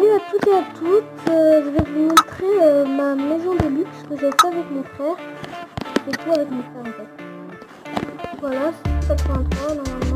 Salut à toutes et à toutes, euh, je vais vous montrer euh, ma maison de luxe que j'ai fait avec mon frère. J'ai tout avec mon frère en fait. Voilà, c'est 83, normalement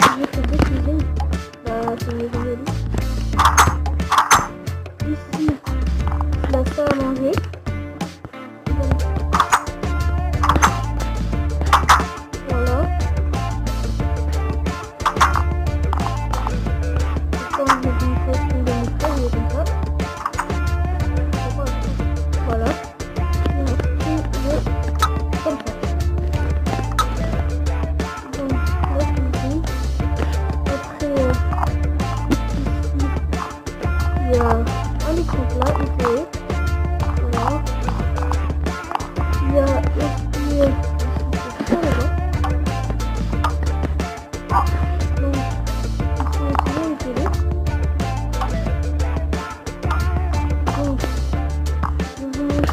J'ai fait deux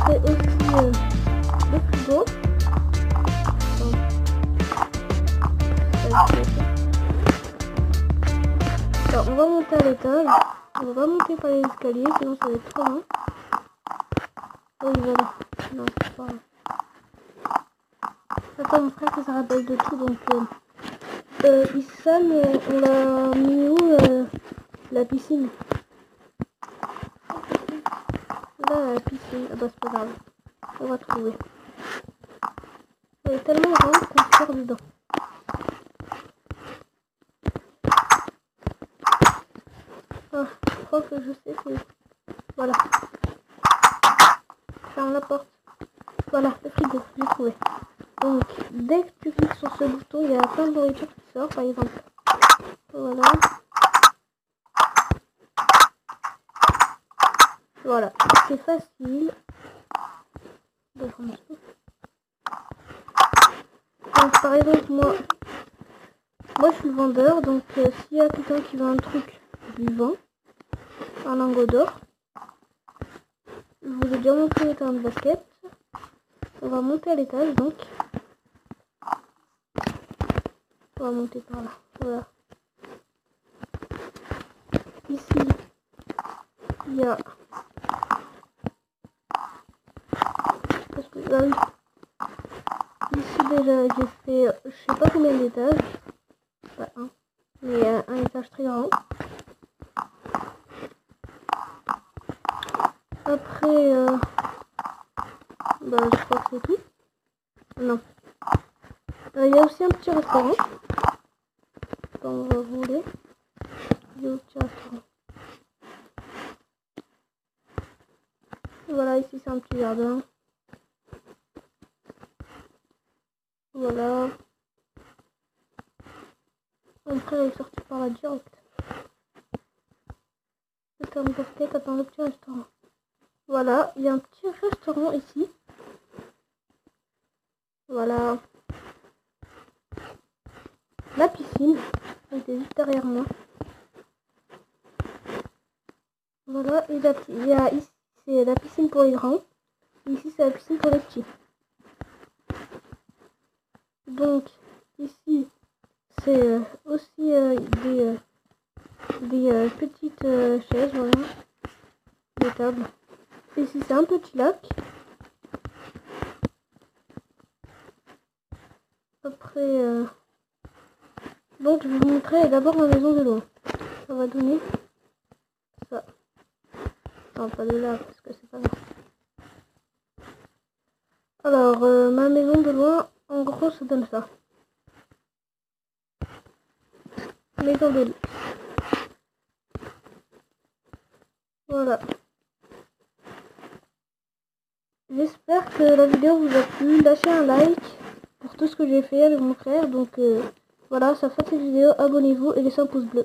montrer aussi euh, le frigo. Alors, on va monter à l'étage. On va monter par les escaliers, sinon ça va être trop long. Oui, voilà. Non, c'est pas. Attends, mon frère, ça rappelle de tout, donc... Euh, euh, Issam, euh, on l'a mis où, euh, la piscine Là, la piscine. Ah bah, c'est pas grave. On va trouver. Elle est tellement grande qu'on sort dedans. Ah, je crois que je sais c'est... Voilà. Ferme la porte. Voilà, le frigo, j'ai trouvé. Donc, dès que tu cliques sur ce bouton, il y a plein de nourriture qui sort, par exemple. Voilà. Voilà, c'est facile. Donc, par exemple, moi, moi je suis le vendeur, donc euh, s'il y a quelqu'un qui veut un truc, je lui vends un lingot d'or. Je vous ai déjà montré le terrain de basket. On va monter à l'étage donc. On va monter par là. Voilà. Ici, il y a. Ici déjà j'ai fait je sais pas combien d'étages. Pas un. Mais euh, un étage très grand. Après, euh, bah, je crois que c'est tout. Non. Euh, Il y a aussi un petit restaurant. Quand on va rouler. Il y a un petit restaurant. Voilà, ici c'est un petit jardin. Voilà. Mon frère est sorti par la direct. Le terme basket le petit restaurant. Voilà, il y a un petit restaurant ici. Voilà. La piscine, elle était juste derrière moi. Voilà, et la, il y a ici, c'est la piscine pour les grands. Ici, c'est la piscine pour les petits. Donc, ici, c'est euh, aussi euh, des, euh, des euh, petites euh, chaises, voilà. D'étable. Ici, c'est un petit lac. Après, euh, donc je vais vous montrer d'abord ma maison de loin. Ça va donner ça. Non, pas de là, parce que c'est pas là. Alors, euh, ma maison de loin, en gros, ça donne ça. Maison de Voilà. J'espère que la vidéo vous a plu. Lâchez un like pour tout ce que j'ai fait avec mon frère. Donc euh, voilà, ça fait cette vidéo. Abonnez-vous et laissez un pouce bleu.